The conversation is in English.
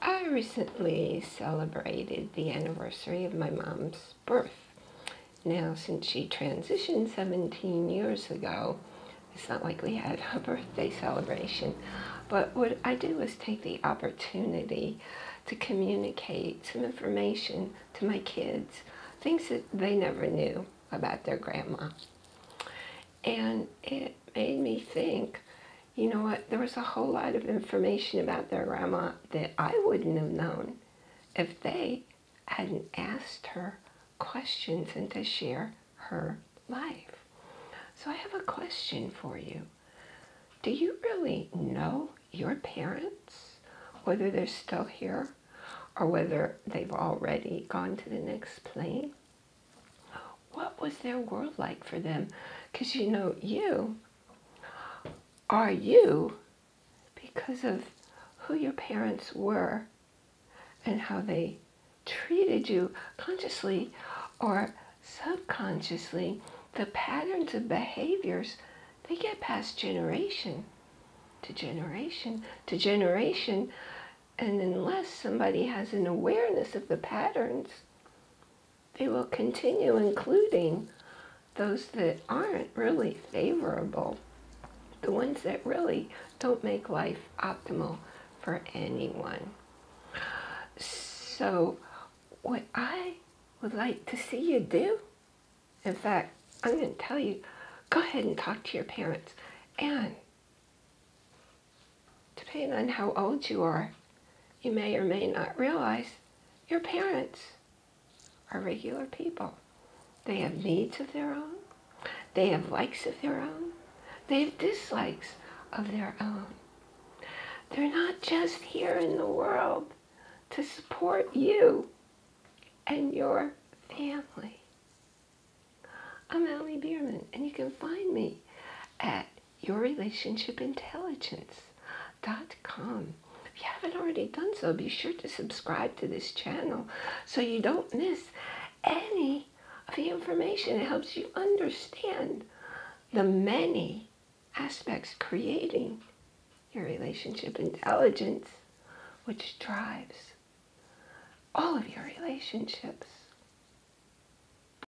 I recently celebrated the anniversary of my mom's birth. Now, since she transitioned 17 years ago, it's not like we had a birthday celebration. But what I did was take the opportunity to communicate some information to my kids, things that they never knew about their grandma. And it made me think you know what? There was a whole lot of information about their grandma that I wouldn't have known if they hadn't asked her questions and to share her life. So I have a question for you. Do you really know your parents, whether they're still here or whether they've already gone to the next plane? What was their world like for them? Because you know, you are you because of who your parents were and how they treated you consciously or subconsciously, the patterns of behaviors, they get passed generation to generation to generation. And unless somebody has an awareness of the patterns, they will continue including those that aren't really favorable the ones that really don't make life optimal for anyone. So, what I would like to see you do, in fact, I'm going to tell you go ahead and talk to your parents. And depending on how old you are, you may or may not realize your parents are regular people. They have needs of their own, they have likes of their own, they have dislikes of their own. They're not just here in the world to support you and your family. I'm Ali Bierman, and you can find me at yourrelationshipintelligence.com. If you haven't already done so, be sure to subscribe to this channel so you don't miss any of the information. It helps you understand the many aspects creating your relationship intelligence, which drives all of your relationships.